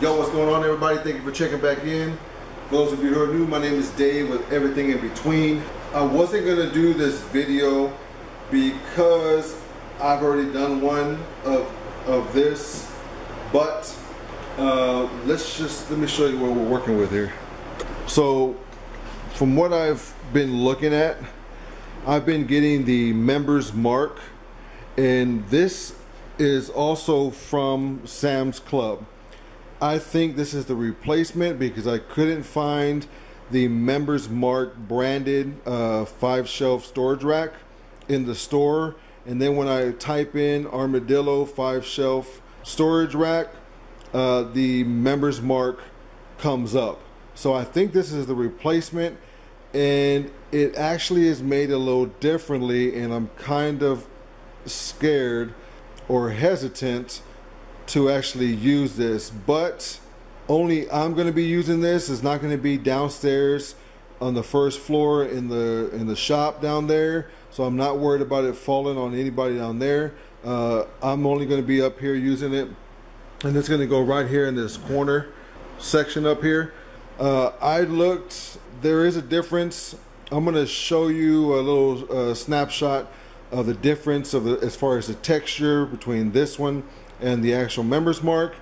Yo, what's going on everybody? Thank you for checking back in. For those of you who are new, my name is Dave with Everything in Between. I wasn't gonna do this video because I've already done one of, of this, but uh, let's just, let me show you what we're working with here. So, from what I've been looking at, I've been getting the members mark and this is also from Sam's Club. I think this is the replacement because I couldn't find the Members Mark branded uh, five shelf storage rack in the store. And then when I type in Armadillo five shelf storage rack, uh, the Members Mark comes up. So I think this is the replacement and it actually is made a little differently and I'm kind of scared or hesitant to actually use this, but only I'm going to be using this. It's not going to be downstairs on the first floor in the in the shop down there. So I'm not worried about it falling on anybody down there. Uh, I'm only going to be up here using it, and it's going to go right here in this corner section up here. Uh, I looked. There is a difference. I'm going to show you a little uh, snapshot of the difference of the, as far as the texture between this one and the actual members mark.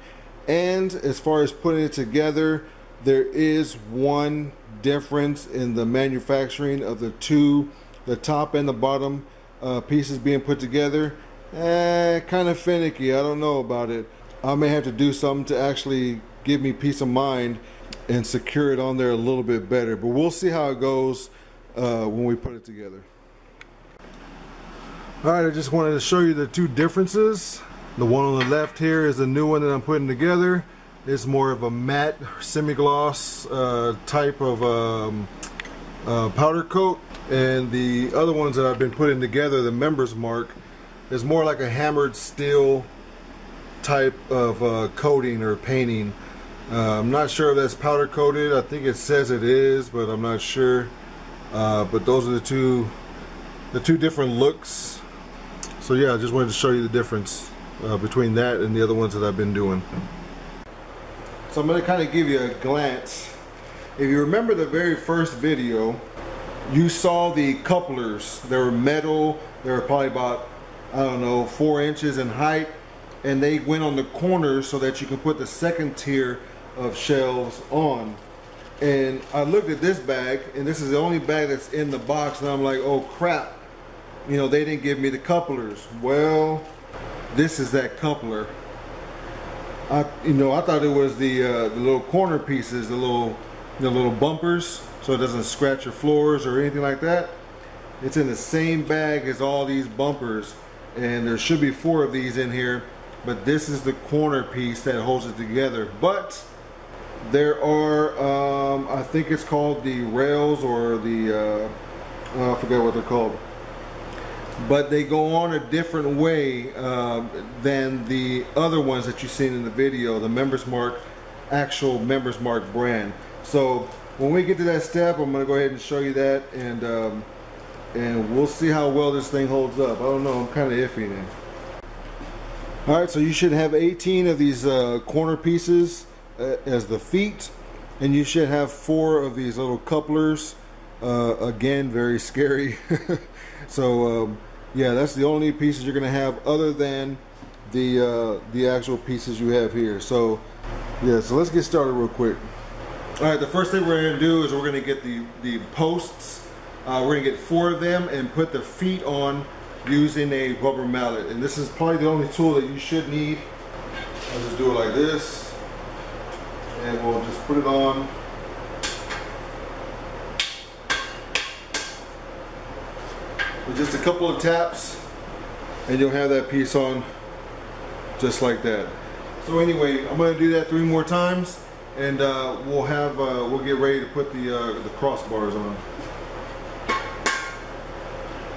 And as far as putting it together there is one difference in the manufacturing of the two the top and the bottom uh, pieces being put together. Eh, kind of finicky. I don't know about it. I may have to do something to actually give me peace of mind and secure it on there a little bit better. But we'll see how it goes uh, when we put it together. Alright, I just wanted to show you the two differences. The one on the left here is the new one that I'm putting together. It's more of a matte semi-gloss uh, type of um, uh, powder coat. And the other ones that I've been putting together, the Members Mark, is more like a hammered steel type of uh, coating or painting. Uh, I'm not sure if that's powder coated. I think it says it is, but I'm not sure. Uh, but those are the two the two different looks so yeah, I just wanted to show you the difference uh, between that and the other ones that I've been doing. So I'm to kind of give you a glance. If you remember the very first video, you saw the couplers. They were metal. They were probably about, I don't know, four inches in height. And they went on the corners so that you can put the second tier of shelves on. And I looked at this bag, and this is the only bag that's in the box, and I'm like, oh crap you know, they didn't give me the couplers. Well, this is that coupler. I, you know, I thought it was the uh, the little corner pieces, the little the little bumpers, so it doesn't scratch your floors or anything like that. It's in the same bag as all these bumpers, and there should be four of these in here. But this is the corner piece that holds it together. But there are, um, I think it's called the rails or the, uh, I forget what they're called but they go on a different way uh, than the other ones that you've seen in the video, the Members Mark, actual Members Mark brand. So when we get to that step, I'm gonna go ahead and show you that and um, and we'll see how well this thing holds up. I don't know, I'm kind of iffy now. All right, so you should have 18 of these uh, corner pieces uh, as the feet, and you should have four of these little couplers. Uh, again, very scary. so um, yeah, that's the only pieces you're gonna have other than the uh, the actual pieces you have here. So yeah, so let's get started real quick. All right, the first thing we're gonna do is we're gonna get the, the posts. Uh, we're gonna get four of them and put the feet on using a rubber mallet. And this is probably the only tool that you should need. I'll just do it like this. And we'll just put it on with just a couple of taps and you'll have that piece on just like that. So anyway, I'm going to do that three more times and uh, we'll have uh, we'll get ready to put the uh, the crossbars on.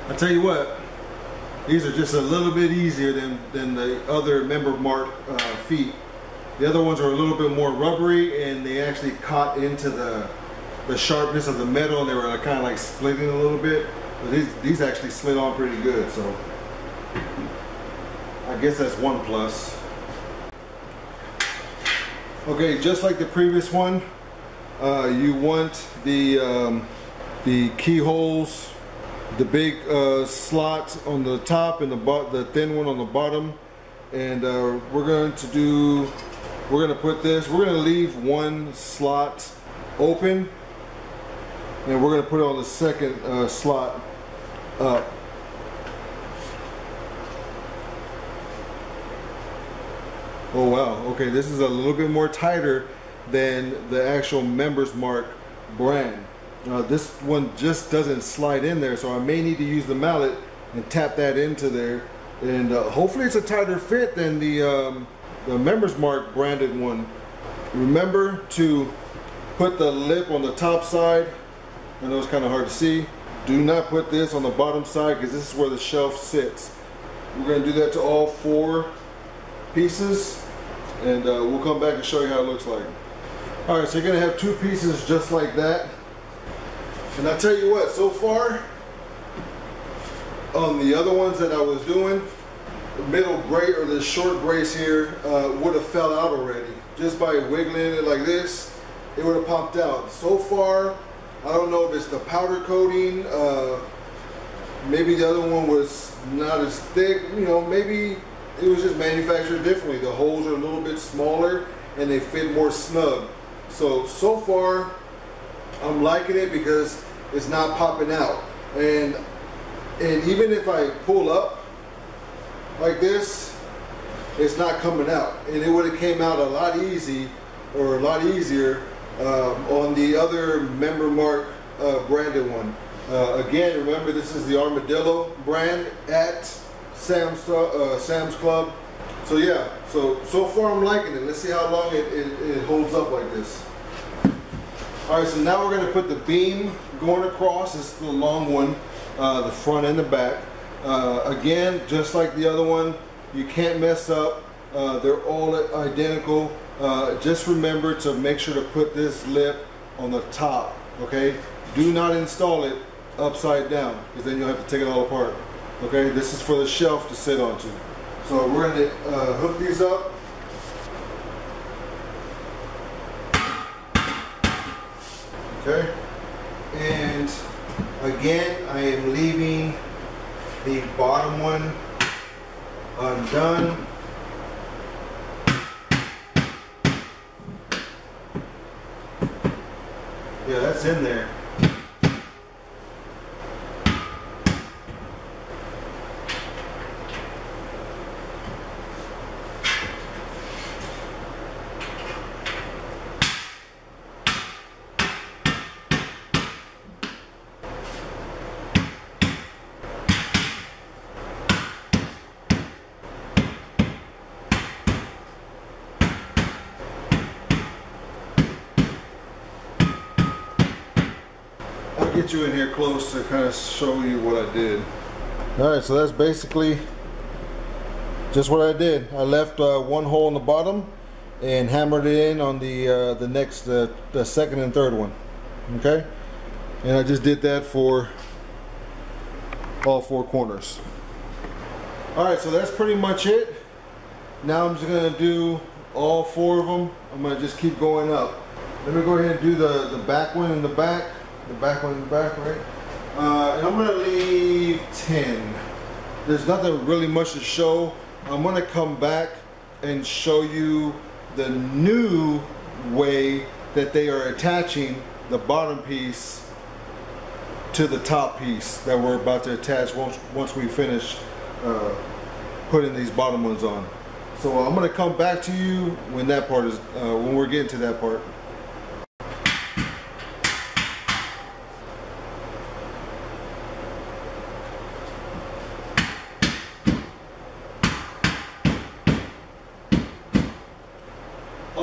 I tell you what, these are just a little bit easier than than the other member mark uh, feet. The other ones are a little bit more rubbery and they actually caught into the the sharpness of the metal and they were kind of like splitting a little bit. But these, these actually slid on pretty good, so I guess that's one plus. Okay, just like the previous one, uh, you want the um, the keyholes, the big uh, slot on the top and the the thin one on the bottom, and uh, we're going to do. We're going to put this. We're going to leave one slot open, and we're going to put on the second uh, slot up. Oh wow, okay, this is a little bit more tighter than the actual Members Mark brand. Uh, this one just doesn't slide in there, so I may need to use the mallet and tap that into there. And uh, hopefully it's a tighter fit than the, um, the Members Mark branded one. Remember to put the lip on the top side. I know it's kind of hard to see. Do not put this on the bottom side because this is where the shelf sits. We're going to do that to all four pieces and uh, we'll come back and show you how it looks like. All right, so you're gonna have two pieces just like that. And I tell you what, so far, on the other ones that I was doing, the middle brace or the short brace here uh, would have fell out already. Just by wiggling it like this, it would have popped out. So far, I don't know if it's the powder coating, uh, maybe the other one was not as thick, you know, maybe it was just manufactured differently. The holes are a little bit smaller and they fit more snug. So, so far, I'm liking it because it's not popping out. And, and even if I pull up like this, it's not coming out. And it would have came out a lot easy or a lot easier um, on the other member mark uh, branded one. Uh, again, remember this is the Armadillo brand at Sam's uh, Sam's Club. So yeah, so so far I'm liking it. Let's see how long it, it, it holds up like this. All right, so now we're gonna put the beam going across. It's the long one, uh, the front and the back. Uh, again, just like the other one, you can't mess up. Uh, they're all identical. Uh, just remember to make sure to put this lip on the top, okay? Do not install it upside down, because then you'll have to take it all apart. Okay, this is for the shelf to sit onto. So we're going to uh, hook these up. Okay, and again, I am leaving the bottom one undone. Yeah, that's in there. get you in here close to kind of show you what I did. All right, so that's basically just what I did. I left uh, one hole in the bottom and hammered it in on the uh, the next, uh, the second and third one. Okay, and I just did that for all four corners. All right, so that's pretty much it. Now I'm just gonna do all four of them. I'm gonna just keep going up. Let me go ahead and do the, the back one in the back the back one in the back, right? Uh, and I'm gonna leave 10. There's nothing really much to show. I'm gonna come back and show you the new way that they are attaching the bottom piece to the top piece that we're about to attach once, once we finish uh, putting these bottom ones on. So I'm gonna come back to you when that part is, uh, when we're getting to that part.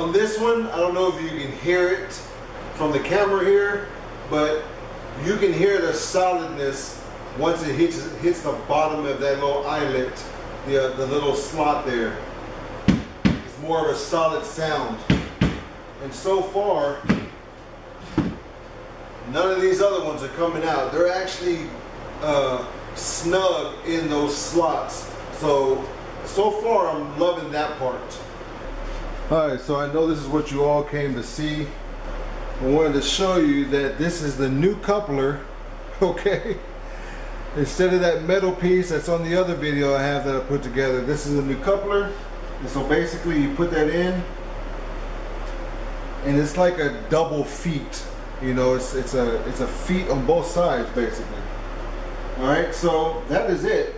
on this one, I don't know if you can hear it from the camera here, but you can hear the solidness once it hits, hits the bottom of that little eyelet, the, uh, the little slot there. It's more of a solid sound. And so far, none of these other ones are coming out. They're actually uh, snug in those slots. So, so far I'm loving that part. Alright, so I know this is what you all came to see. I wanted to show you that this is the new coupler, okay? Instead of that metal piece that's on the other video I have that I put together, this is a new coupler. And so basically you put that in and it's like a double feet. You know, it's it's a it's a feet on both sides basically. All right, so that is it.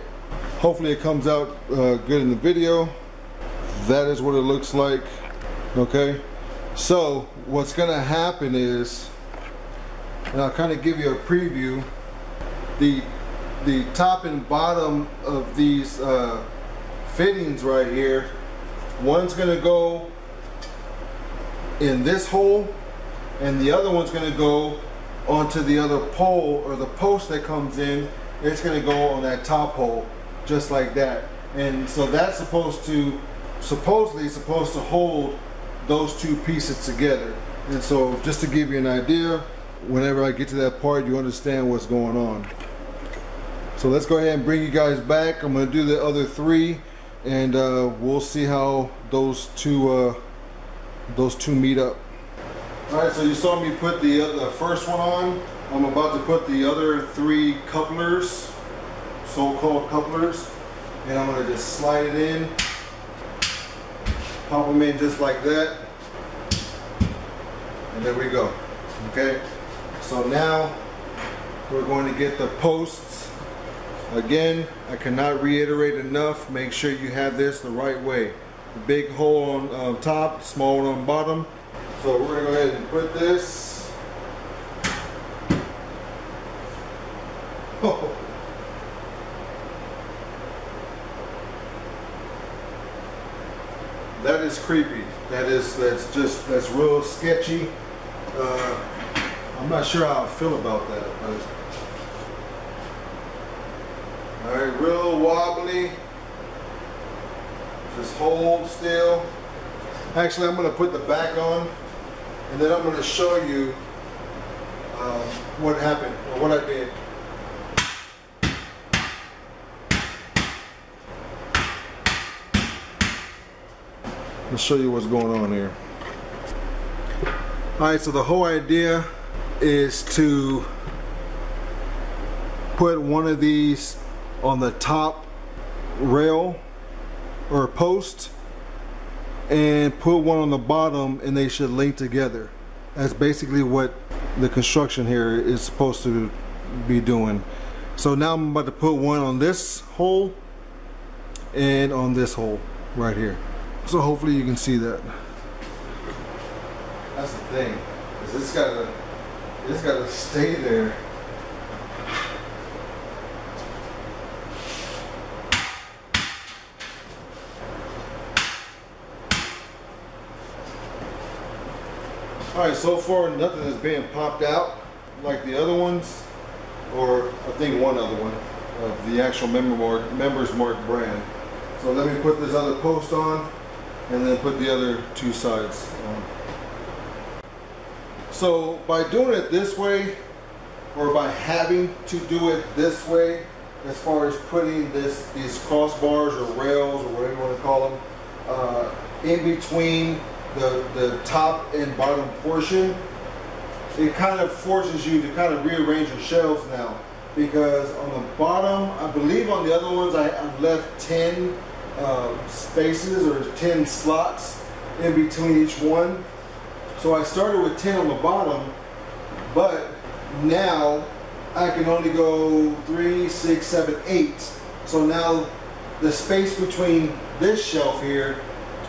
Hopefully it comes out uh, good in the video. That is what it looks like. Okay, so what's gonna happen is, and I'll kind of give you a preview. The the top and bottom of these uh, fittings right here, one's gonna go in this hole and the other one's going to go onto the other pole or the post that comes in it's going to go on that top hole just like that and so that's supposed to supposedly supposed to hold those two pieces together. And so just to give you an idea whenever I get to that part you understand what's going on. So let's go ahead and bring you guys back. I'm to do the other three and uh, we'll see how those two uh, those two meet up. All right, so you saw me put the, uh, the first one on. I'm about to put the other three couplers, so-called couplers, and I'm gonna just slide it in, pop them in just like that, and there we go, okay? So now we're going to get the posts. Again, I cannot reiterate enough, make sure you have this the right way. Big hole on uh, top, small one on bottom, so we're to go ahead and put this. Oh. That is creepy. That is, that's just, that's real sketchy. Uh, I'm not sure how I feel about that. But, all right, real wobbly. Just hold still. Actually, I'm going to put the back on and then I'm going to show you um, what happened or what I did. Let's show you what's going on here. Alright, so the whole idea is to put one of these on the top rail or post and put one on the bottom and they should link together. That's basically what the construction here is supposed to be doing. So now I'm about to put one on this hole and on this hole right here. So hopefully you can see that. That's the thing. Is this gotta this gotta stay there Alright, so far nothing is being popped out like the other ones, or I think one other one of the actual member mark, Members Mark brand. So let me put this other post on and then put the other two sides on. So by doing it this way, or by having to do it this way, as far as putting this these crossbars or rails or whatever you want to call them, uh, in between the, the top and bottom portion, it kind of forces you to kind of rearrange your shelves now. Because on the bottom, I believe on the other ones, I, I left 10 uh, spaces or 10 slots in between each one. So I started with 10 on the bottom, but now I can only go three, six, seven, eight. So now the space between this shelf here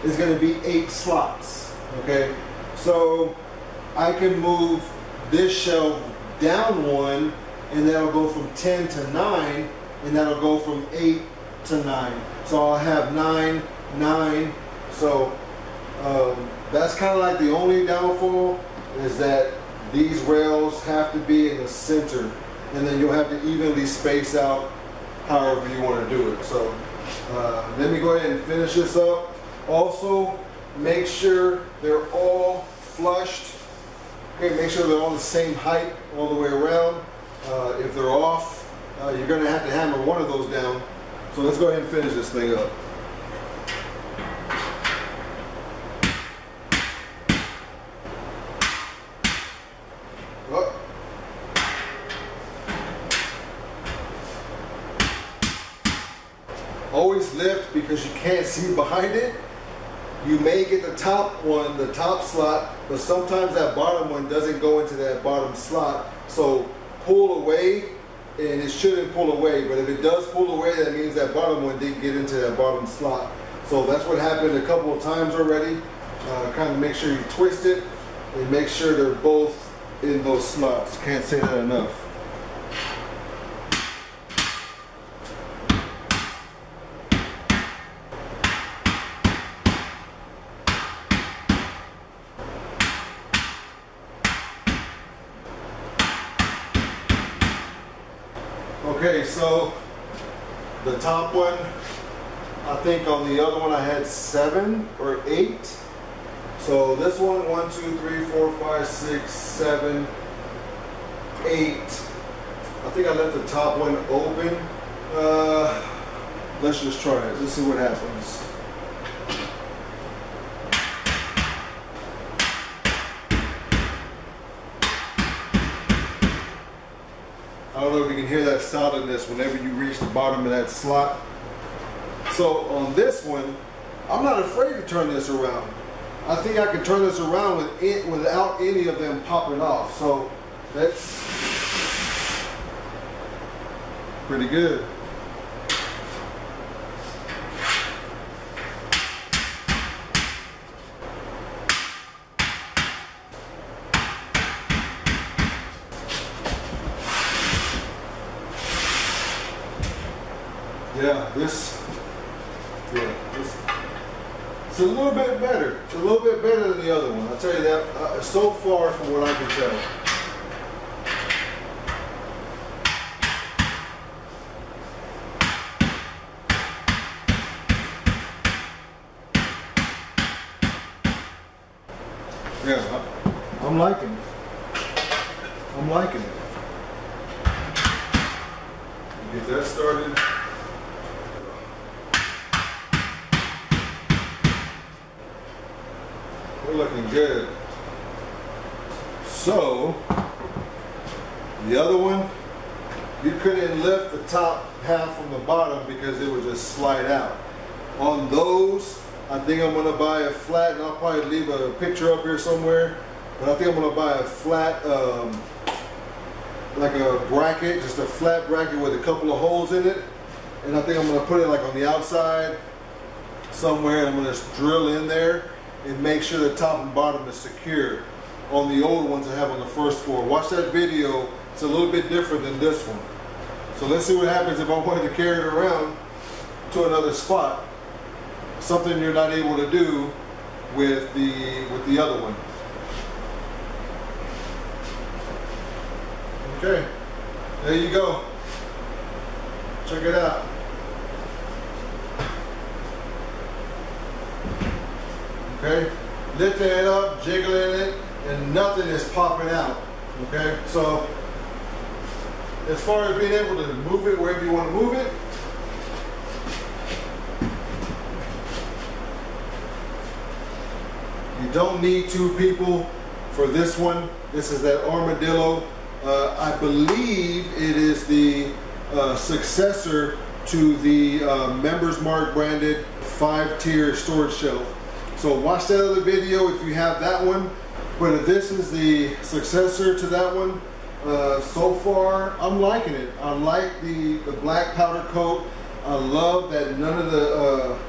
is going to be eight slots. Okay, so I can move this shelf down one, and that'll go from 10 to 9, and that'll go from 8 to 9. So I'll have 9, 9. So um, that's kind of like the only downfall is that these rails have to be in the center, and then you'll have to evenly space out however you want to do it. So uh, let me go ahead and finish this up. Also, make sure they're all flushed. Okay, make sure they're all the same height all the way around. Uh, if they're off, uh, you're going to have to hammer one of those down. So let's go ahead and finish this thing up. always lift because you can't see behind it. You may get the top one, the top slot, but sometimes that bottom one doesn't go into that bottom slot. So pull away and it shouldn't pull away. But if it does pull away, that means that bottom one didn't get into that bottom slot. So that's what happened a couple of times already. Uh, kind of make sure you twist it and make sure they're both in those slots. Can't say that enough. Okay, so the top one, I think on the other one I had seven or eight. So this one, one, two, three, four, five, six, seven, eight. I think I left the top one open. Uh, let's just try it. Let's see what happens. I don't know if you that solidness whenever you reach the bottom of that slot. So on this one, I'm not afraid to turn this around. I think I can turn this around with it without any of them popping off. So that's pretty good. Yeah, this, yeah, this, it's a little bit better. It's a little bit better than the other one. I'll tell you that, uh, so far from what I can tell. Yeah, I, I'm liking it. I'm liking it. Get that started. We're looking good. So, the other one, you couldn't lift the top half from the bottom because it would just slide out. On those, I think I'm gonna buy a flat, and I'll probably leave a picture up here somewhere, but I think I'm gonna buy a flat, um, like a bracket, just a flat bracket with a couple of holes in it. And I think I'm gonna put it like on the outside somewhere, and I'm gonna just drill in there and make sure the top and bottom is secure on the old ones I have on the first floor. Watch that video. It's a little bit different than this one. So let's see what happens if I wanted to carry it around to another spot. Something you're not able to do with the with the other one. Okay, there you go. Check it out. Okay, lifting it up, jiggling it, and nothing is popping out. Okay, so as far as being able to move it wherever you want to move it, you don't need two people for this one. This is that armadillo. Uh, I believe it is the uh, successor to the uh, Members Mark branded five tier storage shelf. So watch that other video if you have that one. But this is the successor to that one, uh, so far I'm liking it. I like the, the black powder coat. I love that none of the, uh,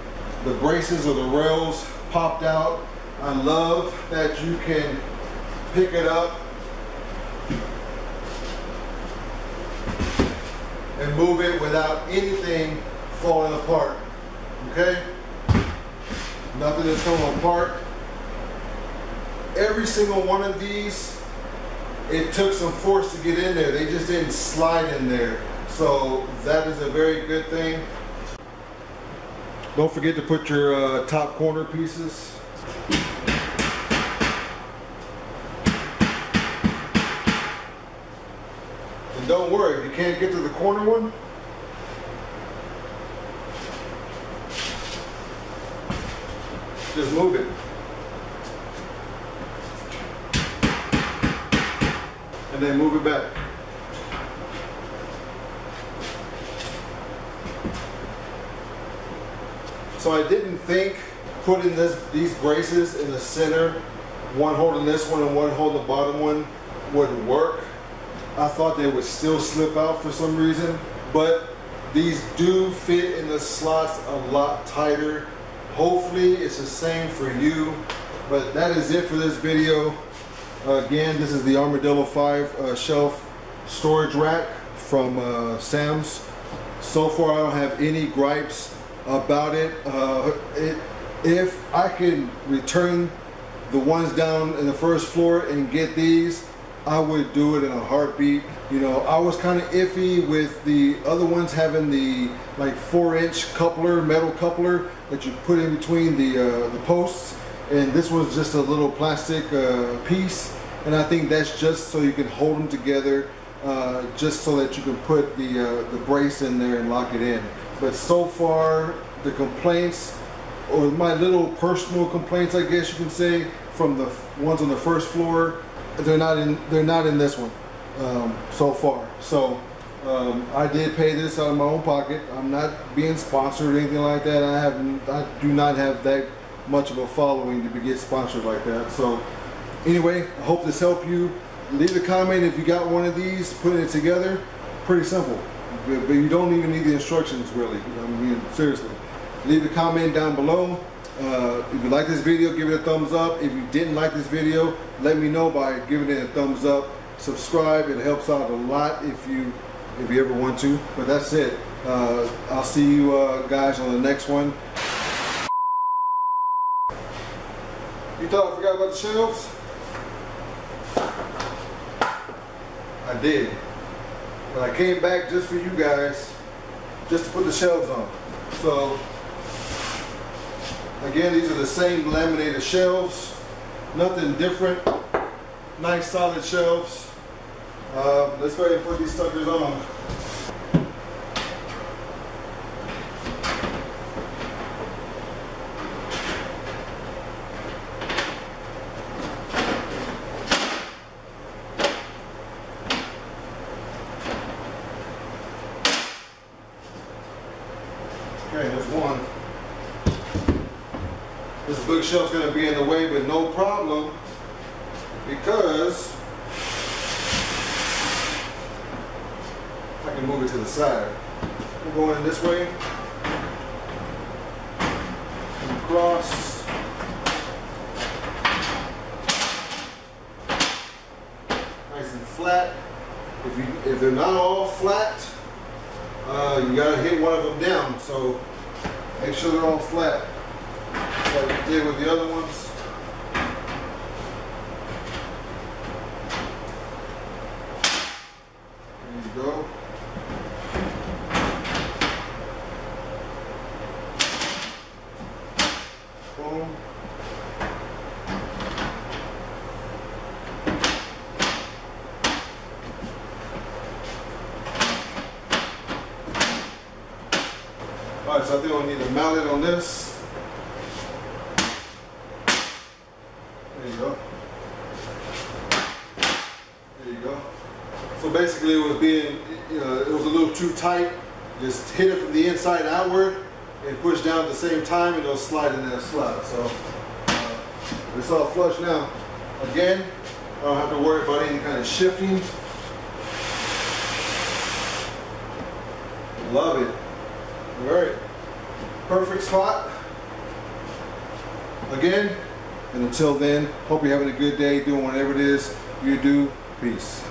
the braces or the rails popped out. I love that you can pick it up and move it without anything falling apart. Okay? Nothing is coming apart. Every single one of these, it took some force to get in there. They just didn't slide in there. So that is a very good thing. Don't forget to put your uh, top corner pieces. And don't worry, if you can't get to the corner one, just move it. And then move it back. So I didn't think putting this these braces in the center, one holding this one and one holding the bottom one, would work. I thought they would still slip out for some reason, but these do fit in the slots a lot tighter. Hopefully it's the same for you, but that is it for this video. Uh, again, this is the Armadillo 5 uh, shelf storage rack from uh, Sam's. So far, I don't have any gripes about it. Uh, it. If I can return the ones down in the first floor and get these, I would do it in a heartbeat. You know, I was kind of iffy with the other ones having the like four inch coupler, metal coupler that you put in between the, uh, the posts. And this was just a little plastic uh, piece. And I think that's just so you can hold them together, uh, just so that you can put the, uh, the brace in there and lock it in. But so far, the complaints, or my little personal complaints, I guess you can say, from the ones on the first floor, they're not in they're not in this one um, so far. So um, I did pay this out of my own pocket. I'm not being sponsored or anything like that. I have I do not have that much of a following to be get sponsored like that. So anyway, I hope this helped you. Leave a comment if you got one of these, putting it together. Pretty simple, but, but you don't even need the instructions really. I mean seriously. Leave a comment down below. Uh, if you like this video, give it a thumbs up. If you didn't like this video, let me know by giving it a thumbs up. Subscribe, it helps out a lot if you if you ever want to. But that's it. Uh, I'll see you uh, guys on the next one. You thought I forgot about the shelves? I did. But I came back just for you guys, just to put the shelves on. So Again, these are the same laminated shelves. Nothing different. Nice solid shelves. Uh, let's go ahead and put these suckers on. Okay, there's one. This bookshelf's gonna be in the way, but no problem because Can move it to the side. We're going this way, across. Nice and flat. If you if they're not all flat, uh, you gotta hit one of them down. So make sure they're all flat like we did with the other ones. There you go. Boom. So I think we'll need a mallet on this. There you go. There you go. So basically it was being, know, it was a little too tight. Just hit it from the inside outward and push down at the same time and it'll slide in that slot. So uh, it's all flush now. Again, I don't have to worry about any kind of shifting. Love it. All right, perfect spot. Again, and until then, hope you're having a good day doing whatever it is you do. Peace.